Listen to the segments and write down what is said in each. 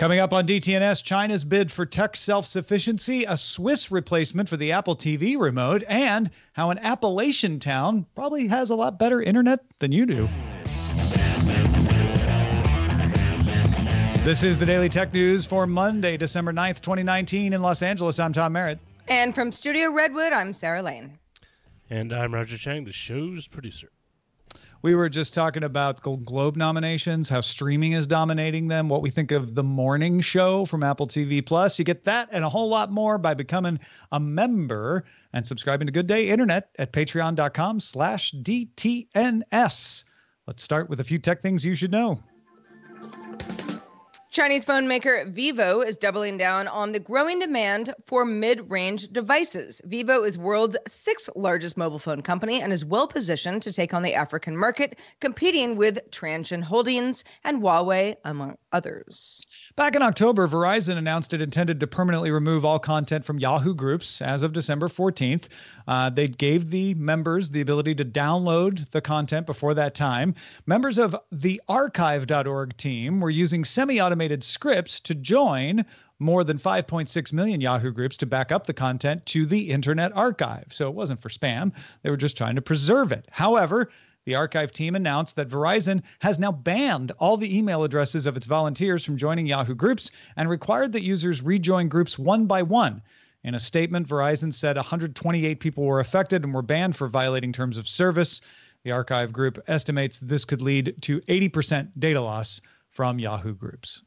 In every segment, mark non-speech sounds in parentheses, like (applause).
Coming up on DTNS, China's bid for tech self sufficiency, a Swiss replacement for the Apple TV remote, and how an Appalachian town probably has a lot better internet than you do. This is the Daily Tech News for Monday, December 9th, 2019, in Los Angeles. I'm Tom Merritt. And from Studio Redwood, I'm Sarah Lane. And I'm Roger Chang, the show's producer. We were just talking about Golden Globe nominations, how streaming is dominating them, what we think of the morning show from Apple TV Plus. You get that and a whole lot more by becoming a member and subscribing to Good Day Internet at patreon.com slash DTNS. Let's start with a few tech things you should know. Chinese phone maker Vivo is doubling down on the growing demand for mid-range devices. Vivo is world's sixth largest mobile phone company and is well positioned to take on the African market, competing with Transsion Holdings and Huawei among others. Back in October, Verizon announced it intended to permanently remove all content from Yahoo groups as of December 14th. Uh, they gave the members the ability to download the content before that time. Members of the archive.org team were using semi automated scripts to join more than 5.6 million Yahoo groups to back up the content to the Internet Archive. So it wasn't for spam, they were just trying to preserve it. However, the archive team announced that Verizon has now banned all the email addresses of its volunteers from joining Yahoo groups and required that users rejoin groups one by one. In a statement, Verizon said 128 people were affected and were banned for violating terms of service. The archive group estimates this could lead to 80% data loss from Yahoo groups.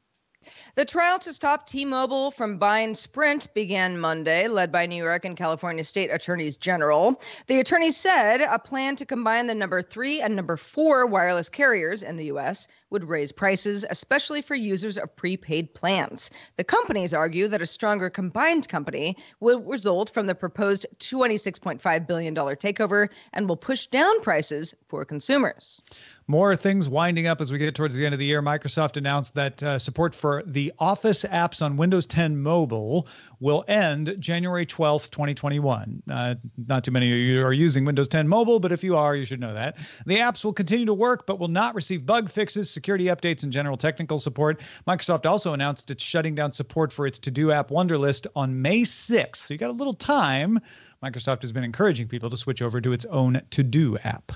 The trial to stop T Mobile from buying Sprint began Monday, led by New York and California state attorneys general. The attorneys said a plan to combine the number three and number four wireless carriers in the U.S. would raise prices, especially for users of prepaid plans. The companies argue that a stronger combined company will result from the proposed $26.5 billion takeover and will push down prices for consumers. More things winding up as we get towards the end of the year. Microsoft announced that uh, support for the Office apps on Windows 10 Mobile will end January 12th, 2021. Uh, not too many of you are using Windows 10 Mobile, but if you are, you should know that. The apps will continue to work, but will not receive bug fixes, security updates, and general technical support. Microsoft also announced it's shutting down support for its to do app Wunderlist on May 6th. So you got a little time. Microsoft has been encouraging people to switch over to its own to do app.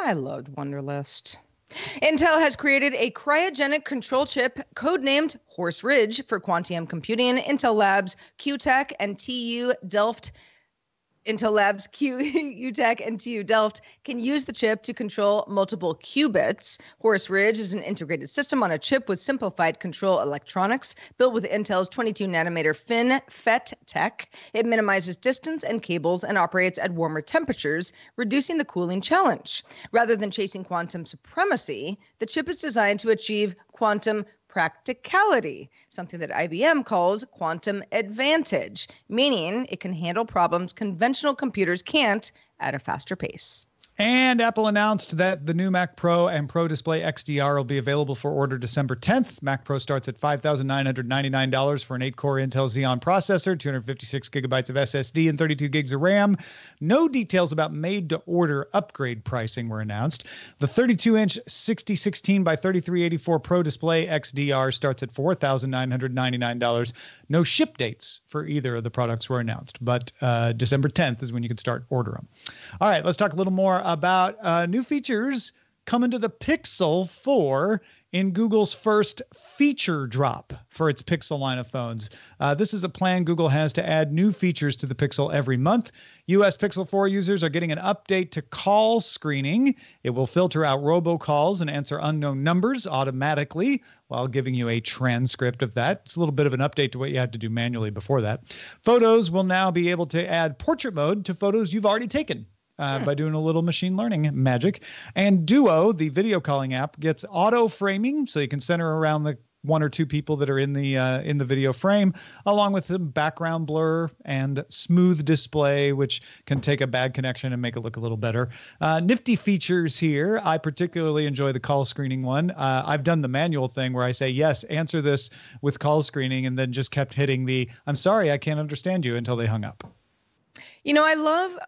I loved Wunderlist. Intel has created a cryogenic control chip codenamed Horse Ridge for Quantum Computing. Intel Labs, QuTech, and TU Delft Intel Labs Q, (laughs) and TU Delft can use the chip to control multiple qubits. Horse Ridge is an integrated system on a chip with simplified control electronics built with Intel's 22 nanometer FinFET tech. It minimizes distance and cables and operates at warmer temperatures, reducing the cooling challenge. Rather than chasing quantum supremacy, the chip is designed to achieve quantum practicality, something that IBM calls quantum advantage, meaning it can handle problems conventional computers can't at a faster pace. And Apple announced that the new Mac Pro and Pro Display XDR will be available for order December 10th. Mac Pro starts at $5,999 for an 8 core Intel Xeon processor, 256 gigabytes of SSD, and 32 gigs of RAM. No details about made to order upgrade pricing were announced. The 32 inch 6016 by 3384 Pro Display XDR starts at $4,999. No ship dates for either of the products were announced, but uh, December 10th is when you can start order them. All right, let's talk a little more about uh, new features coming to the Pixel 4 in Google's first feature drop for its Pixel line of phones. Uh, this is a plan Google has to add new features to the Pixel every month. US Pixel 4 users are getting an update to call screening. It will filter out robocalls and answer unknown numbers automatically while giving you a transcript of that. It's a little bit of an update to what you had to do manually before that. Photos will now be able to add portrait mode to photos you've already taken uh, by doing a little machine learning magic. And Duo, the video calling app, gets auto framing, so you can center around the one or two people that are in the uh, in the video frame, along with some background blur and smooth display, which can take a bad connection and make it look a little better. Uh, nifty features here. I particularly enjoy the call screening one. Uh, I've done the manual thing where I say yes, answer this with call screening, and then just kept hitting the "I'm sorry, I can't understand you" until they hung up. You know, I love.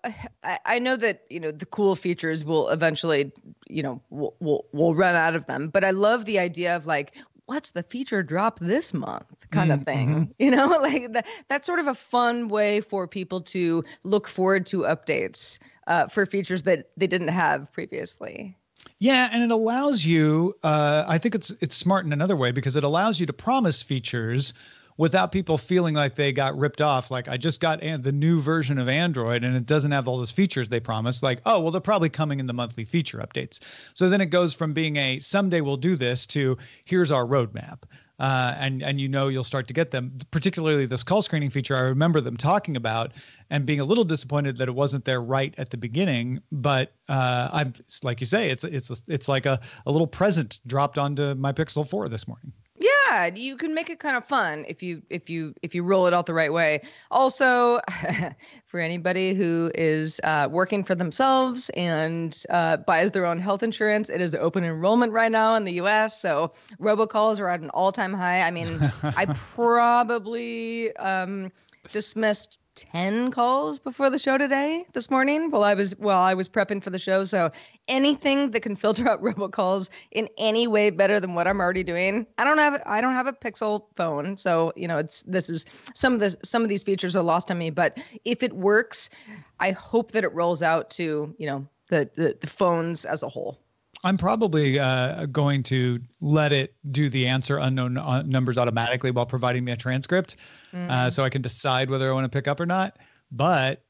I, know that you know the cool features will eventually, you know, we'll, we'll we'll run out of them. But I love the idea of like what's the feature drop this month kind of thing. Mm-hmm. (laughs) You know, (laughs) like that, that's sort of a fun way for people to look forward to updates uh, for features that they didn't have previously. Yeah, and it allows you. Uh, I think it's it's smart in another way because it allows you to promise features without people feeling like they got ripped off. Like I just got the new version of Android and it doesn't have all those features they promised. Like, oh, well, they're probably coming in the monthly feature updates. So then it goes from being a someday we'll do this to here's our roadmap. Uh, and and you know you'll start to get them. Particularly this call screening feature, I remember them talking about and being a little disappointed that it wasn't there right at the beginning. But uh, I'm like you say, it's it's it's like a a little present dropped onto my Pixel 4 this morning yeah you can make it kind of fun if you if you if you roll it out the right way. Also (laughs) for anybody who is uh, working for themselves and uh, buys their own health insurance it is open enrollment right now in the us so robocalls are at an all-time high. I mean i (laughs) probably um, dismissed 10 calls before the show today this morning while I was while I was prepping for the show. So anything that can filter out (laughs) robocalls in any way better than what I'm already doing. I don't have I don't have a Pixel phone, so you know it's this is some of the some of these features are lost on me. But if it works, I hope that it rolls out to you know the the, the phones as a whole. I'm probably uh, going to let it do the answer unknown uh, numbers automatically while providing me a transcript, mm. uh, so I can decide whether I want to pick up or not. But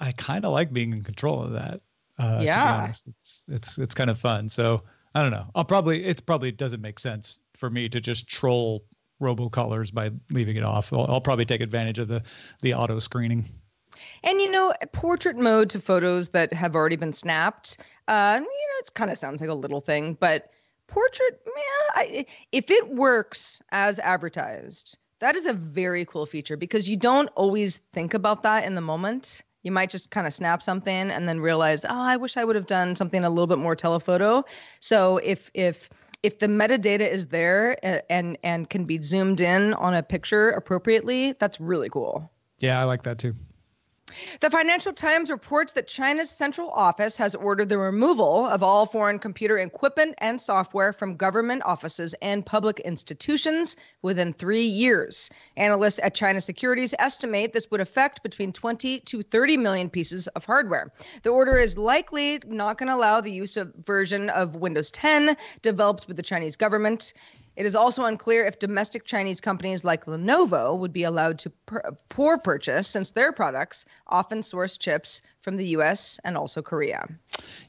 I kind of like being in control of that. Uh, yeah, it's it's it's kind of fun. So I don't know. I'll probably it probably doesn't make sense for me to just troll robocallers by leaving it off. I'll, I'll probably take advantage of the the auto screening. And you know, portrait mode to photos that have already been snapped. Uh, you know, it kind of sounds like a little thing, but portrait, yeah, I, if it works as advertised, that is a very cool feature because you don't always think about that in the moment. You might just kind of snap something and then realize, oh, I wish I would have done something a little bit more telephoto. So if if if the metadata is there uh, and and can be zoomed in on a picture appropriately, that's really cool. Yeah, I like that too. The Financial Times reports that China's central office has ordered the removal of all foreign computer equipment and software from government offices and public institutions within three years. Analysts at China Securities estimate this would affect between 20 to 30 million pieces of hardware. The order is likely not going to allow the use of version of Windows 10 developed with the Chinese government. It is also unclear if domestic Chinese companies like Lenovo would be allowed to pour purchase, since their products often source chips from the U.S. and also Korea.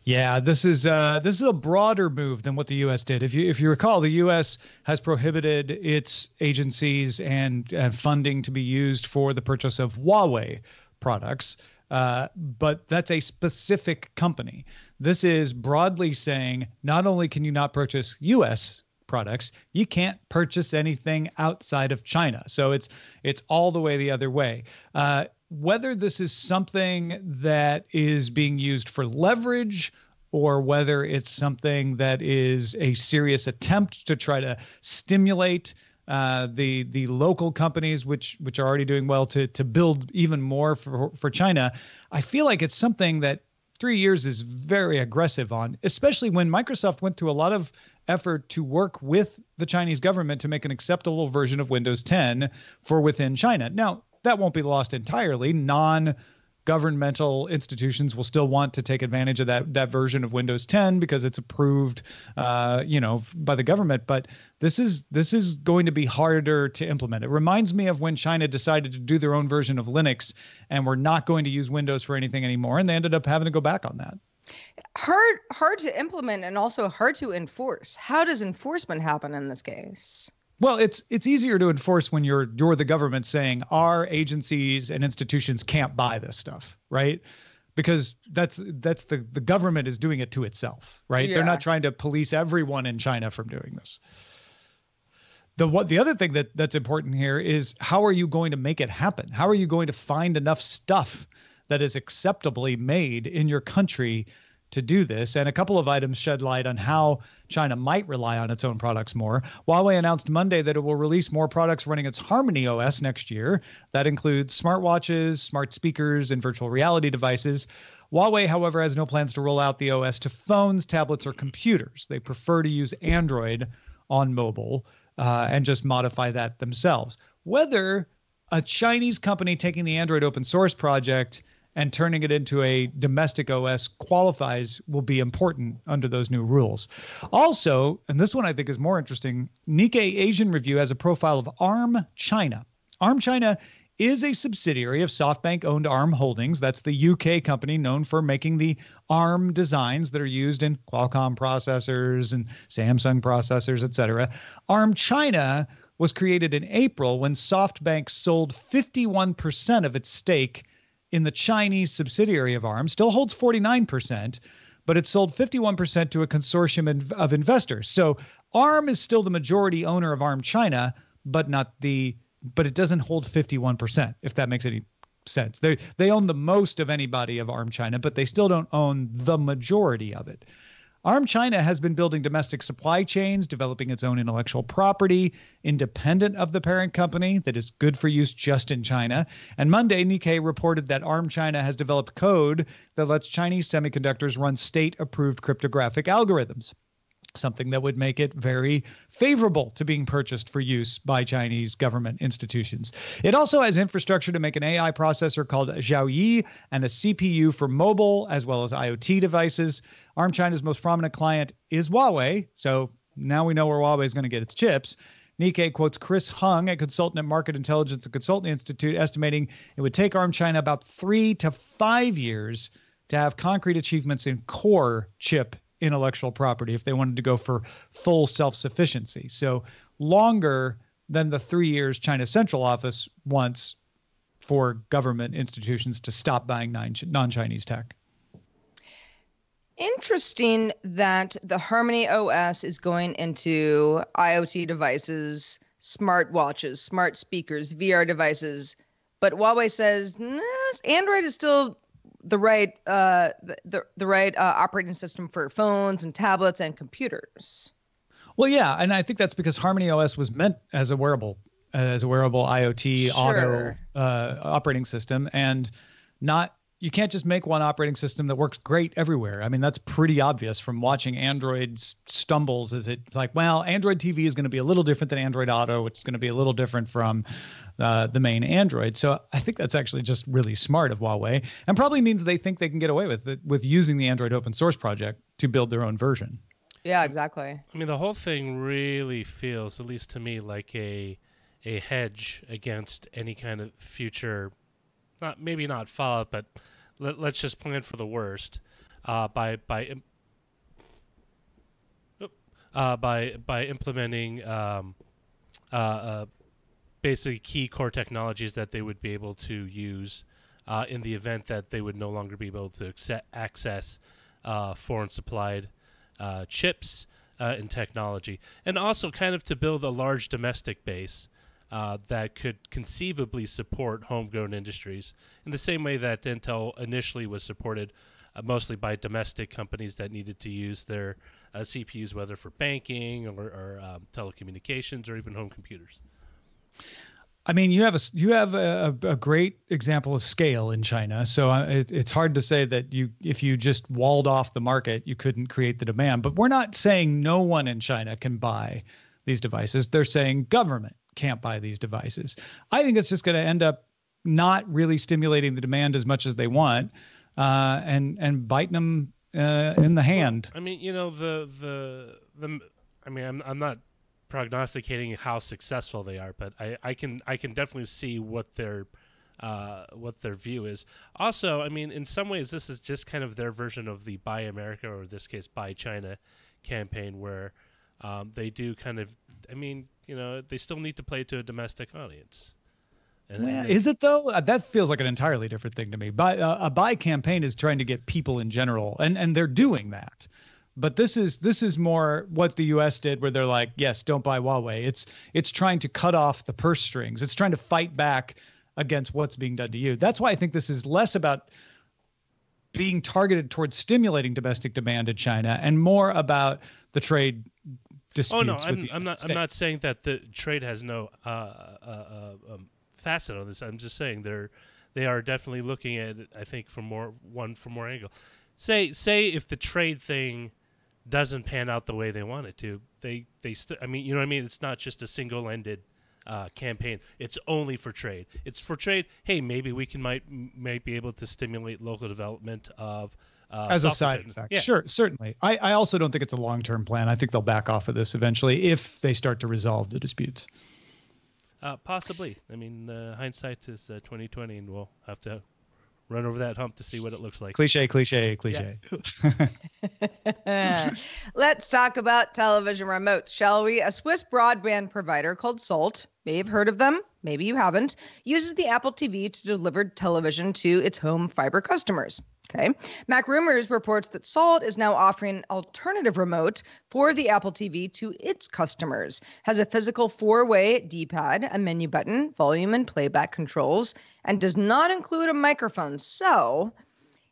Yeah, this is uh, this is a broader move than what the U.S. did. If you if you recall, the U.S. has prohibited its agencies and uh, funding to be used for the purchase of Huawei products. Uh, but that's a specific company. This is broadly saying not only can you not purchase U.S products. You can't purchase anything outside of China. So it's it's all the way the other way. Uh, whether this is something that is being used for leverage or whether it's something that is a serious attempt to try to stimulate uh, the the local companies which which are already doing well to to build even more for for China. I feel like it's something that three years is very aggressive on, especially when Microsoft went through a lot of effort to work with the Chinese government to make an acceptable version of Windows 10 for within China. Now, that won't be lost entirely. Non governmental institutions will still want to take advantage of that that version of Windows 10 because it's approved, uh, you know, by the government. But this is this is going to be harder to implement. It reminds me of when China decided to do their own version of Linux and we're not going to use Windows for anything anymore, and they ended up having to go back on that hard hard to implement and also hard to enforce. How does enforcement happen in this case? Well it's it's easier to enforce when you're you're the government saying our agencies and institutions can't buy this stuff right? Because that's that's the the government is doing it to itself right? Yeah. they're not trying to police everyone in china from doing this. The what the other thing that that's important here is how are you going to make it happen? How are you going to find enough stuff that is acceptably made in your country to do this. And a couple of items shed light on how China might rely on its own products more. Huawei announced Monday that it will release more products running its Harmony OS next year. That includes smartwatches, smart speakers, and virtual reality devices. Huawei, however, has no plans to roll out the OS to phones, tablets, or computers. They prefer to use Android on mobile uh, and just modify that themselves. Whether a Chinese company taking the Android open source project and turning it into a domestic OS qualifies will be important under those new rules. Also, and this one I think is more interesting, Nikkei Asian Review has a profile of ARM China. ARM China is a subsidiary of SoftBank owned ARM Holdings. That's the UK company known for making the ARM designs that are used in Qualcomm processors and Samsung processors, et cetera. ARM China was created in April when SoftBank sold 51% of its stake in the Chinese subsidiary of ARM, still holds 49%, but it sold 51% to a consortium of investors. So ARM is still the majority owner of ARM China, but not the but it doesn't hold 51%, if that makes any sense. They they own the most of anybody of ARM China, but they still don't own the majority of it. ARM China has been building domestic supply chains, developing its own intellectual property, independent of the parent company that is good for use just in China. And Monday, Nikkei reported that ARM China has developed code that lets Chinese semiconductors run state approved cryptographic algorithms something that would make it very favorable to being purchased for use by Chinese government institutions. It also has infrastructure to make an AI processor called Zhouyi and a CPU for mobile as well as IoT devices. ARM China's most prominent client is Huawei, so now we know where Huawei is going to get its chips. Nikkei quotes Chris Hung, a consultant at Market Intelligence and Consulting Institute, estimating it would take ARM China about three to five years to have concrete achievements in core chip intellectual property if they wanted to go for full self sufficiency. So longer than the three years China Central Office wants for government institutions to stop buying non Chinese tech. Interesting that the Harmony OS is going into IoT devices, smart watches, smart speakers, VR devices. But Huawei says nah, Android is still the right uh, the, the, right uh, operating system for phones and tablets and computers. Well, yeah, and I think that's because Harmony OS was meant as a wearable as a wearable IoT sure. auto uh, operating system, and not you can't just make one operating system that works great everywhere. I mean, that's pretty obvious from watching Android's stumbles. Is it's like, well, Android TV is going to be a little different than Android Auto, which is going to be a little different from uh, the main Android. So I think that's actually just really smart of Huawei, and probably means they think they can get away with it with using the Android open source project to build their own version. Yeah, exactly. I mean, the whole thing really feels, at least to me, like a a hedge against any kind of future, not maybe not fallout, but let, us just plan for the worst uh, by by uh, by by implementing um, uh, uh, basically key core technologies that they would be able to use uh, in the event that they would no longer be able to access uh, foreign supplied chips and technology, and also kind of to build a large domestic base uh, that could conceivably support homegrown industries in the same way that Intel initially was supported uh, mostly by domestic companies that needed to use their uh, CPUs, whether for banking or, or um, telecommunications or even home computers. I mean, you have a you have a, a great example of scale in China. So uh, it, it's hard to say that you if you just walled off the market, you couldn't create the demand. But we're not saying no one in China can buy these devices. They're saying government can't buy these devices. I think it's just going to end up not really stimulating the demand as much as they want, uh, and and biting them uh, in the hand. I mean, you know, the the the. I mean, I'm I'm not prognosticating how successful they are, but I, I can I can definitely see what their uh, what their view is. Also, I mean, in some ways, this is just kind of their version of the "Buy America" or in this case, "Buy China" campaign, where um, they do kind of. I mean, you know, they still need to play to a domestic audience. And, well, is it though? Uh, that feels like an entirely different thing to me. Buy, uh, a buy campaign is trying to get people in general, and and they're doing that. But this is this is more what the U.S. did, where they're like, yes, don't buy Huawei. It's it's trying to cut off the purse strings. It's trying to fight back against what's being done to you. That's why I think this is less about being targeted towards stimulating domestic demand in China and more about the trade disputes. Oh no, I'm, I'm not. States. I'm not saying that the trade has no uh, uh, uh, um, facet on this. I'm just saying they're they are definitely looking at it. I think from more one from more angle. Say say if the trade thing doesn't pan out the way they want it to, they they st- I mean, you know what I mean? It's not just a single-ended uh, campaign. It's only for trade. It's for trade. Hey, maybe we can might might be able to stimulate local development of uh, as a side effect. Yeah. Sure, certainly. I, I also don't think it's a long term plan. I think they'll back off of this eventually if they start to resolve the disputes. Uh, possibly. I mean, uh, hindsight is uh, twenty twenty, and we'll have to run over that hump to see what it looks like. Cliche, cliche, cliche. Yeah. (laughs) Let's talk about television remotes, shall we? A Swiss broadband provider called Salt, may have heard of them, maybe you haven't, uses the Apple TV to deliver television to its home fiber customers. Okay. Mac Rumors reports that Salt is now offering an alternative remote for the Apple TV to its customers. Has a physical four-way D-pad, a menu button, volume and playback controls, and does not include a microphone. So,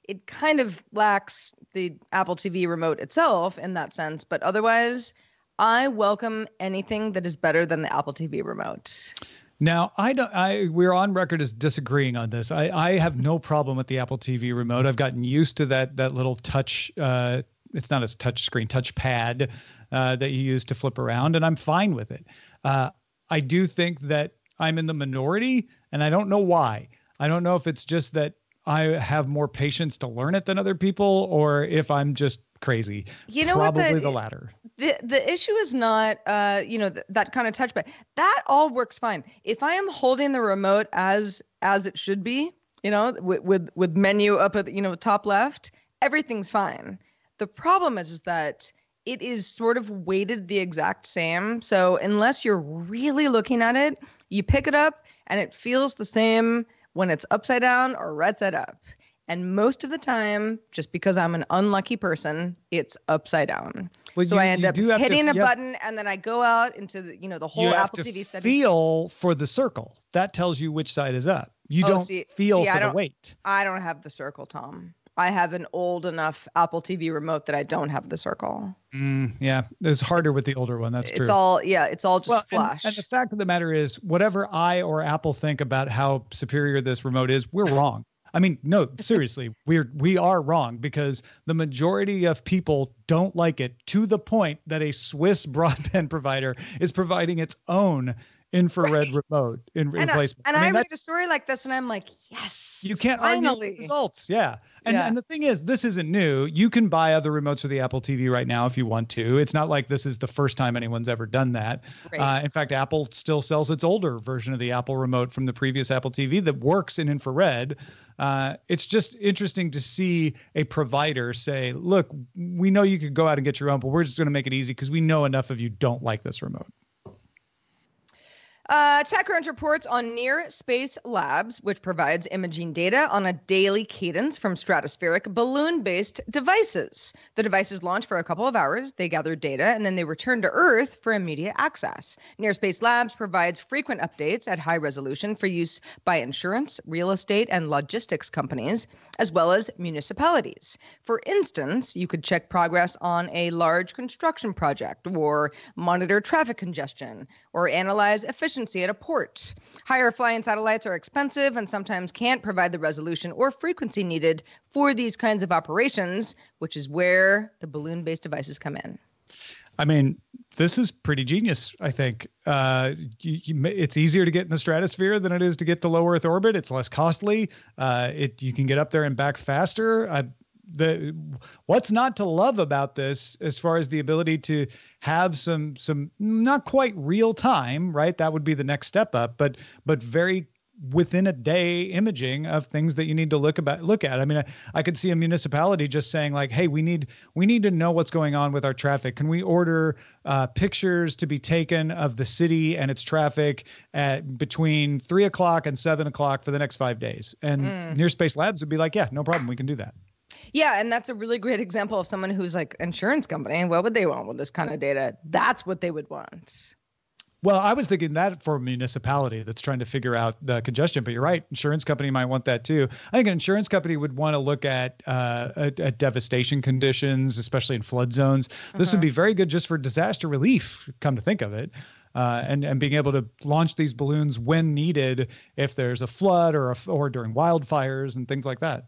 it kind of lacks the Apple TV remote itself in that sense, but otherwise, I welcome anything that is better than the Apple TV remote. Now, I don't. I we're on record as disagreeing on this. I I have no problem with the Apple TV remote. I've gotten used to that that little touch. Uh, it's not a touch screen, touch pad uh, that you use to flip around, and I'm fine with it. Uh, I do think that I'm in the minority, and I don't know why. I don't know if it's just that I have more patience to learn it than other people, or if I'm just crazy. You know Probably? The, the latter the the issue is not uh you know th- that kind of touchpad that all works fine. If i am holding the remote as as it should be you know with with, with menu up at you know top left everything's fine. The problem is, is that it is sort of weighted the exact same. So unless you're really looking at it you pick it up and it feels the same when it's upside down or right side up and most of the time, just because I'm an unlucky person, it's upside down. Well, so you, I end up hitting to, a button and then I go out into the, you know, the whole Apple TV setting. Feel for the circle. That tells you which side is up. You oh, don't see, feel see, for the weight. I don't have the circle, Tom. I have an old enough Apple TV remote that I don't have the circle. Mm, yeah, it's harder it's, with the older one. That's it's true. It's all yeah, it's all just well, flash. And, and, the fact of the matter is, whatever I or Apple think about how superior this remote is, we're wrong. I mean, no, (laughs) seriously, we're we are wrong because the majority of people don't like it to the point that a Swiss (laughs) broadband provider is providing its own infrared right. remote in and replacement. I, and I, mean, I read a story like this, and I'm like, yes, you can't finally. argue results. Yeah, and yeah. and the thing is, this isn't new. You can buy other remotes for the Apple TV right now if you want to. It's not like this is the first time anyone's ever done that. Right. Uh, in fact, Apple still sells its older version of the Apple remote from the previous Apple TV that works in infrared. Uh, it's just interesting to see a provider say, "Look, we know you could go out and get your own, but we're just going to make it easy because we know enough of you don't like this remote." Uh, TechCrunch reports on Near Space Labs, which provides imaging data on a daily cadence from stratospheric balloon based devices. The devices launch for a couple of hours, they gather data, and then they return to Earth for immediate access. Near Space Labs provides frequent updates at high resolution for use by insurance, real estate, and logistics companies, as well as municipalities. For instance, you could check progress on a large construction project, or monitor traffic congestion, or analyze efficiency efficiency at a port. Higher flying satellites are expensive and sometimes can't provide the resolution or frequency needed for these kinds of operations, which is where the balloon based devices come in. I mean, this is pretty genius. I think uh, you, you, it's easier to get in the stratosphere than it is to get to low Earth orbit. It's less costly. Uh, it you can get up there and back faster. I, the what's not to love about this as far as the ability to have some some not quite real time right? That would be the next step up but but very within a day imaging of things that you need to look about look at. I mean I, I could see a municipality just saying like hey we need we need to know what's going on with our traffic. Can we order uh, pictures to be taken of the city and its traffic at between three o'clock and seven o'clock for the next five days? And mm. near space labs would be like yeah no problem. We can do that yeah, and that's a really great example of someone who's like insurance company. What would they want with this kind of data? That's what they would want. Well, I was thinking that for a municipality that's trying to figure out the congestion, but you're right. Insurance company might want that too. I think an insurance company would want to look at uh, at, at, devastation conditions, especially in flood zones. This uh-huh. would be very good just for disaster relief. Come to think of it, uh, and and being able to launch these balloons when needed if there's a flood or a, or during wildfires and things like that.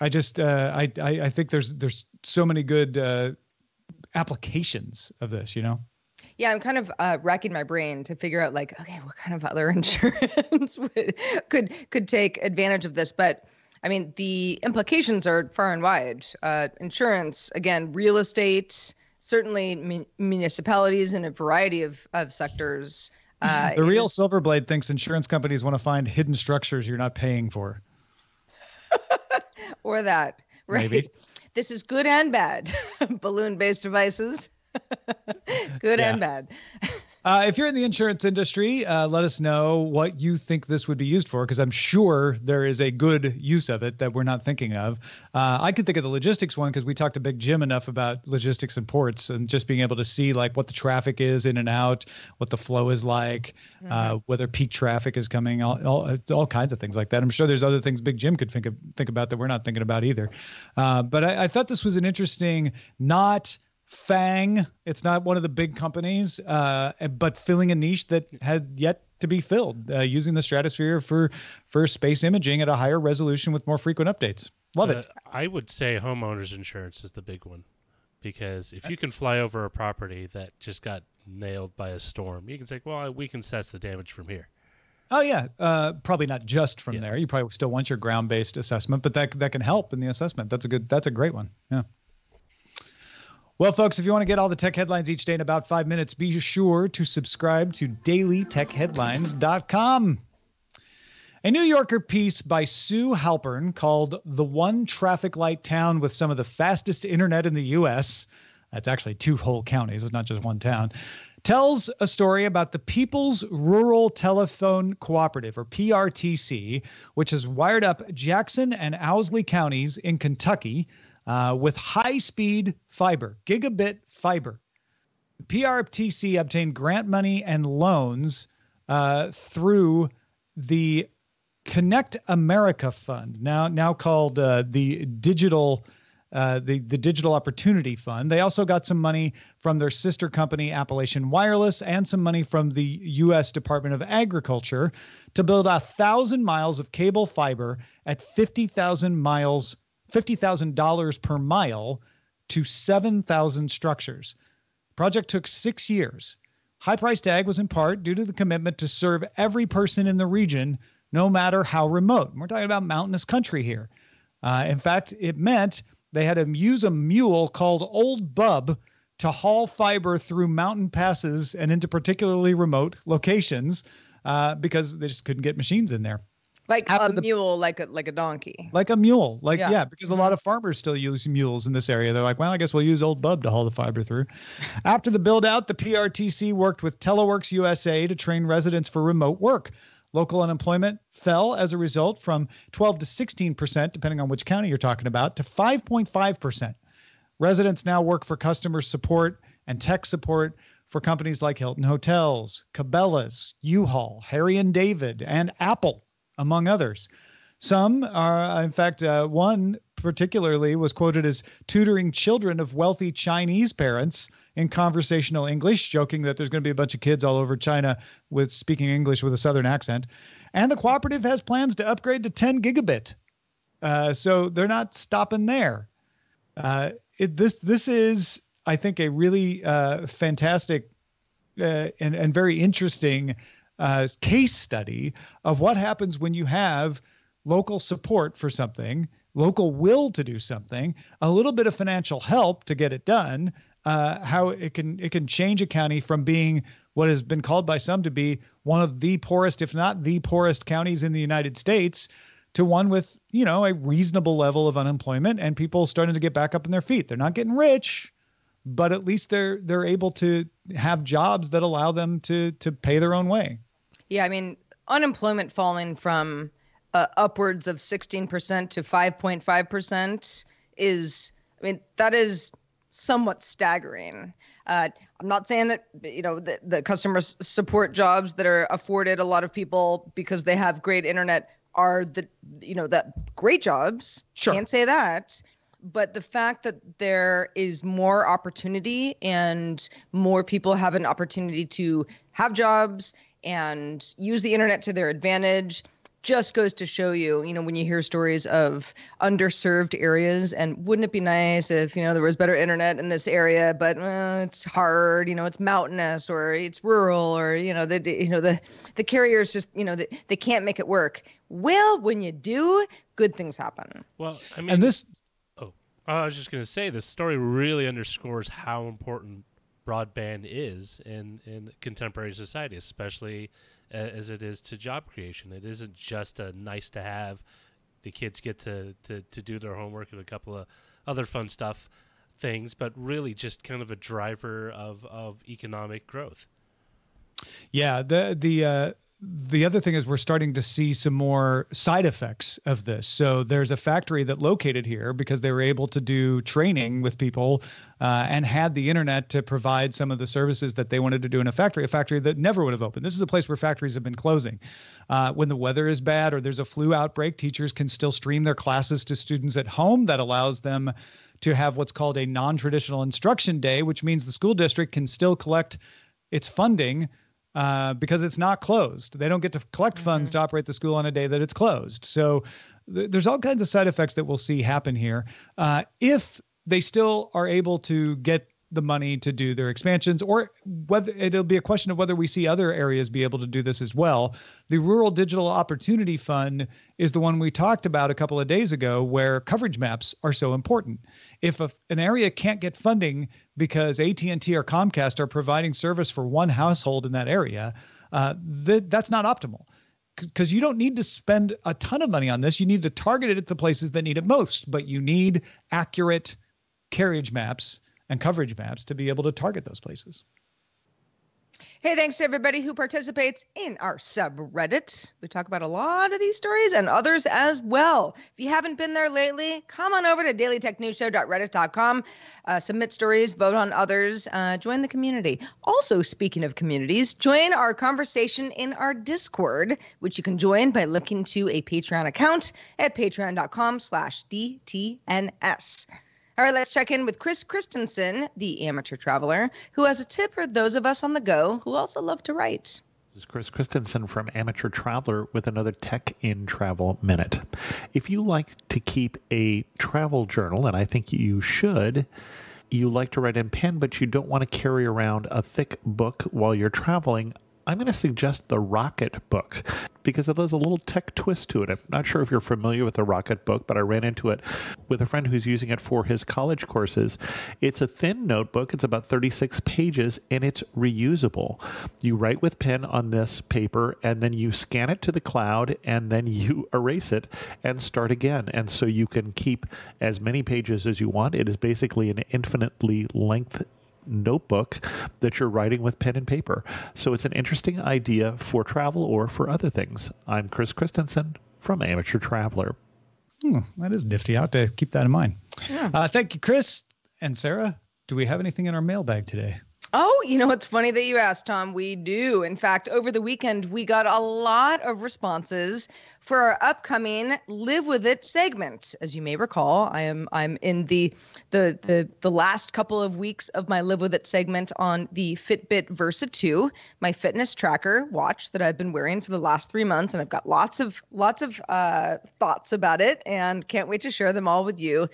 I just uh, I, I, I think there's there's so many good uh, applications of this. You know. Yeah, I'm kind of uh, racking my brain to figure out like, okay, what kind of other (laughs) insurance would, could could take advantage of this, but. I mean, the implications are far and wide. Uh, insurance, again, real estate, certainly mun- municipalities in a variety of, of sectors. Uh, (laughs) the real is, Silverblade thinks insurance companies want to find hidden structures you're not paying for. Or that, (laughs) right? Maybe. This is good and bad. (laughs) Balloon based devices. (laughs) good and bad. Uh, if you're in the insurance industry, uh, let us know what you think this would be used for, because I'm sure there is a good use of it that we're not thinking of. Uh, I could think of the logistics one because we talked to Big Jim enough about logistics and ports and just being able to see like what the traffic is in and out, what the flow is like, uh, mm-hmm. whether peak traffic is coming, all, all, all kinds of things like that. I'm sure there's other things Big Jim could think of think about that we're not thinking about either. Uh, but I, I thought this was an interesting, not FAANG. It's not one of the big companies, uh, but filling a niche that had yet to be filled, uh, using the stratosphere for for space imaging at a higher resolution with more frequent updates. Love uh, it. I would say homeowners insurance is the big one because if you can fly over a property that just got nailed by a storm, you can say, "Well, we can assess the damage from here." Oh yeah, uh, probably not just from yeah. there. You probably still want your ground-based assessment, but that that can help in the assessment. That's a good. That's a great one. Yeah. Well, folks, if you want to get all the tech headlines each day in about five minutes, be sure to subscribe to dailytechheadlines.com. A New Yorker piece by Sue Halpern called The One Traffic Light Town with Some of the Fastest Internet in the U.S. That's actually two whole counties, it's not just one town. Tells a story about the People's Rural Telephone Cooperative, or PRTC, which has wired up Jackson and Owsley counties in Kentucky uh, with high speed fiber, gigabit fiber. PRTC obtained grant money and loans uh, through the Connect America Fund, now now called uh, the Digital uh, the the Digital Opportunity Fund. They also got some money from their sister company Appalachian Wireless and some money from the U.S. Department of Agriculture to build a thousand miles of cable fiber at fifty thousand miles $50,000 per mile to 7,000 structures. Project took six years. High price tag was in part due to the commitment to serve every person in the region, no matter how remote. we're talking about mountainous country here. Uh, in fact, it meant they had to use a mule called Old Bub to haul fiber through mountain passes and into particularly remote locations uh, because they just couldn't get machines in there. Like a the, mule, like a like a donkey. Like a mule, like yeah. yeah, because a lot mm-hmm. of farmers still use mules in this area. They're like, well, I guess we'll use old Bub to haul the fiber through. After the build out, the PRTC worked with Teleworks USA to train residents for remote work. Local unemployment fell as a result from 12 to 16 percent, depending on which county you're talking about, to 5.5 percent. Residents now work for customer support and tech support for companies like Hilton Hotels, Cabela's, U-Haul, Harry and David, and Apple among others. Some are, in fact, uh, one particularly was quoted as tutoring children of wealthy Chinese parents in conversational English, joking that there's going to be a bunch of kids all over China with speaking English with a Southern accent. And the cooperative has plans to upgrade to 10 gigabit. Uh, so they're not stopping there. Uh, it, this this is, I think, a really uh, fantastic uh, and and very interesting uh, case study of what happens when you have local support for something, local will to do something, a little bit of financial help to get it done. Uh, how it can it can change a county from being what has been called by some to be one of the poorest, if not the poorest counties in the United States, to one with you know a reasonable level of unemployment and people starting to get back up on their feet. They're not getting rich, but at least they're they're able to have jobs that allow them to to pay their own way. Yeah, I mean, unemployment falling from uh, upwards of 16% to 5.5% is, I mean, that is somewhat staggering. Uh, I'm not saying that you know the, the customer support jobs that are afforded a lot of people because they have great internet are the you know that great jobs. Sure. Can't say that. But the fact that there is more opportunity and more people have an opportunity to have jobs and use the internet to their advantage just goes to show you, you know, when you hear stories of underserved areas, and wouldn't it be nice if, you know, there was better internet in this area, but uh, it's hard, you know, it's mountainous or it's rural or, you know, the, you know, the, the carriers just, you know, the, they can't make it work. Well, when you do, good things happen. Well, I mean, and this, oh, I was just going to say, this story really underscores how important broadband is in, in contemporary society, especially as it is to job creation. It isn't just a nice to have. The kids get to, to, to do their homework and a couple of other fun stuff things, but really just kind of a driver of, of economic growth. Yeah, the the uh, the other thing is we're starting to see some more side effects of this. So there's a factory that located here because they were able to do training with people uh, and had the internet to provide some of the services that they wanted to do in a factory, a factory that never would have opened. This is a place where factories have been closing. Uh, when the weather is bad or there's a flu outbreak, teachers can still stream their classes to students at home. That allows them to have what's called a non-traditional instruction day, which means the school district can still collect its funding uh, because it's not closed. They don't get to collect mm-hmm. funds to operate the school on a day that it's closed. So th- there's all kinds of side effects that we'll see happen here. Uh, if they still are able to get the money to do their expansions, or whether it'll be a question of whether we see other areas be able to do this as well. The Rural Digital Opportunity Fund is the one we talked about a couple of days ago, where coverage maps are so important. If a, an area can't get funding because AT&T or Comcast are providing service for one household in that area, uh, th- that's not optimal because you don't need to spend a ton of money on this. You need to target it at the places that need it most, but you need accurate carriage maps and coverage maps to be able to target those places. Hey, thanks to everybody who participates in our subreddit. We talk about a lot of these stories and others as well. If you haven't been there lately, come on over to dailytechnewsshow.reddit.com, uh, submit stories, vote on others, uh, join the community. Also, speaking of communities, join our conversation in our Discord, which you can join by looking to a Patreon account at patreon.com slash DTNS. All right, let's check in with Chris Christensen, the amateur traveler, who has a tip for those of us on the go who also love to write. This is Chris Christensen from Amateur Traveler with another Tech in Travel Minute. If you like to keep a travel journal, and I think you should, you like to write in pen, but you don't want to carry around a thick book while you're traveling, I'm going to suggest the Rocket book because it has a little tech twist to it. I'm not sure if you're familiar with the Rocket book, but I ran into it with a friend who's using it for his college courses. It's a thin notebook, it's about 36 pages, and it's reusable. You write with pen on this paper, and then you scan it to the cloud, and then you (laughs) erase it and start again. And so you can keep as many pages as you want. It is basically an infinitely length notebook that you're writing with pen and paper. So it's an interesting idea for travel or for other things. I'm Chris Christensen from Amateur Traveler. Hmm, that is nifty. I have to keep that in mind. Yeah. Uh, thank you, Chris and Sarah. Do we have anything in our mailbag today? Oh, you know, it's funny that you asked, Tom. We do. In fact, over the weekend, we got a lot of responses for our upcoming Live With It segment. As you may recall, I am I'm in the the the the last couple of weeks of my Live With It segment on the Fitbit Versa 2, my fitness tracker watch that I've been wearing for the last three months, and I've got lots of lots of uh, thoughts about it, and can't wait to share them all with you.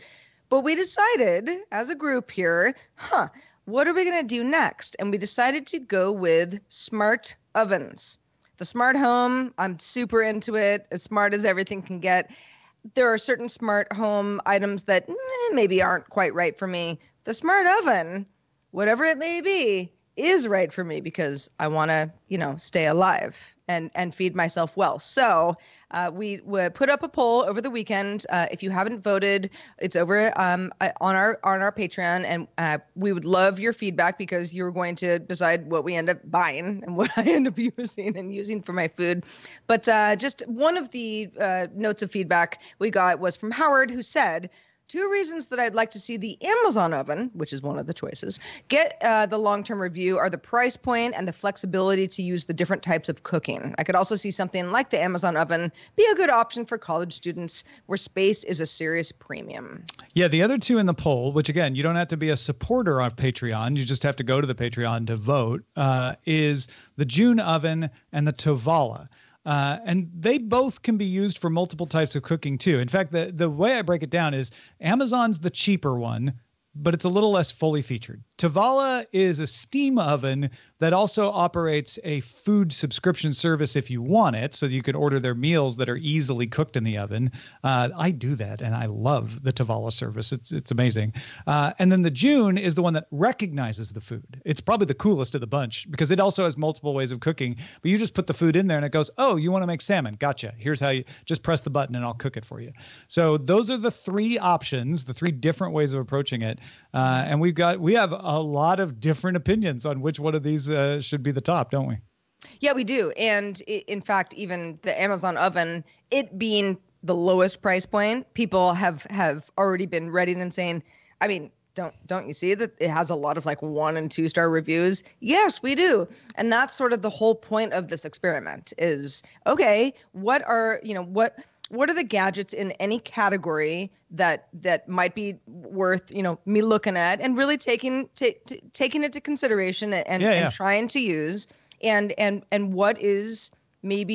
But we decided as a group here, huh? What are we going to do next? And we decided to go with smart ovens. The smart home, I'm super into it, as smart as everything can get. There are certain smart home items that eh, maybe aren't quite right for me. The smart oven, whatever it may be, is right for me because I want to, you know, stay alive and and feed myself well. So uh, we, we put up a poll over the weekend. Uh, if you haven't voted, it's over um, uh, on our on our Patreon, and uh, we would love your feedback because you're going to decide what we end up buying (laughs) and what I end up using and using for my food. But uh, just one of the uh, notes of feedback we got was from Howard, who said. Two reasons that I'd like to see the Amazon oven, which is one of the choices, get uh, the long term review are the price point and the flexibility to use the different types of cooking. I could also see something like the Amazon oven be a good option for college students where space is a serious premium. Yeah, the other two in the poll, which again, you don't have to be a supporter on Patreon, you just have to go to the Patreon to vote, uh, is the June oven and the Tovala. Uh, and they both can be used for multiple types of cooking too. In fact, the, the way I break it down is Amazon's the cheaper one, but it's a little less fully featured. Tovala is a steam oven that also operates a food subscription service if you want it, so you can order their meals that are easily cooked in the oven. Uh, I do that, and I love the Tovala service. It's it's amazing. Uh, and then the June is the one that recognizes the food. It's probably the coolest of the bunch because it also has multiple ways of cooking. But you just put the food in there, and it goes, "Oh, you want to make salmon? Gotcha. Here's how you just press the button, and I'll cook it for you." So those are the three options, the three different ways of approaching it. Uh, and we've got we have a lot of different opinions on which one of these uh, should be the top, don't we? Yeah, we do. And in fact, even the Amazon oven, it being the lowest price point, people have have already been ready and saying, I mean, don't don't you see that it has a lot of like one and two star reviews? Yes, we do. And that's sort of the whole point of this experiment is okay, what are, you know, what what are the gadgets in any category that that might be worth you know me looking at and really taking t- t- taking it to consideration and, yeah, yeah. and trying to use? And and and what is maybe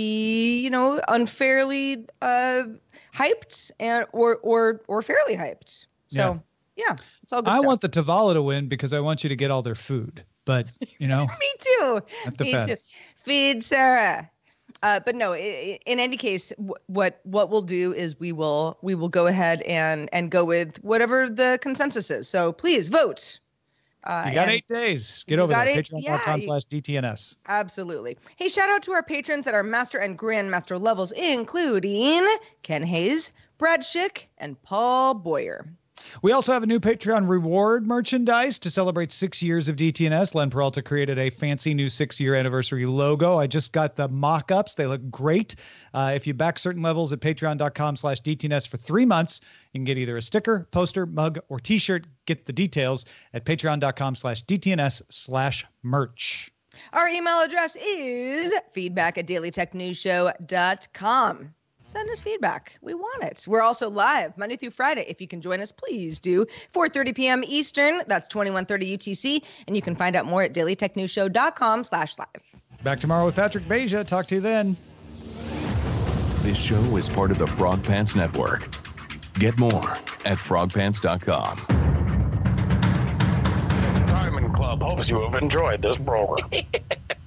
you know unfairly uh hyped and or or or fairly hyped? So yeah, yeah it's all good i stuff. want the Tovala to win because i want you to get all their food but you know. (laughs) Me too. Me too. Feed sarah uh, but no, in any case, what what we'll do is we will we will go ahead and and go with whatever the consensus is. So please vote. Uh, you got eight days. Get over there. Patreon.com slash DTNS. Absolutely. Hey, shout out to our patrons at our master and grandmaster levels, including Ken Hayes, Brad Schick, and Paul Boyer. We also have a new Patreon reward merchandise to celebrate six years of DTNS. Len Peralta created a fancy new six year anniversary logo. I just got the mock ups. They look great. Uh, if you back certain levels at patreon.com slash DTNS for three months, you can get either a sticker, poster, mug, or t shirt. Get the details at patreon.com slash DTNS slash merch. Our email address is feedback at dailytechnewsshow.com send us feedback. We want it. We're also live Monday through Friday. If you can join us, please do. 4.30 p.m. Eastern. That's 21.30 UTC. And you can find out more at dailytechnewsshow.com slash live. Back tomorrow with Patrick Beja. Talk to you then. This show is part of the Frog Pants Network. Get more at frogpants.com. Diamond Club hopes you have enjoyed this program. (laughs)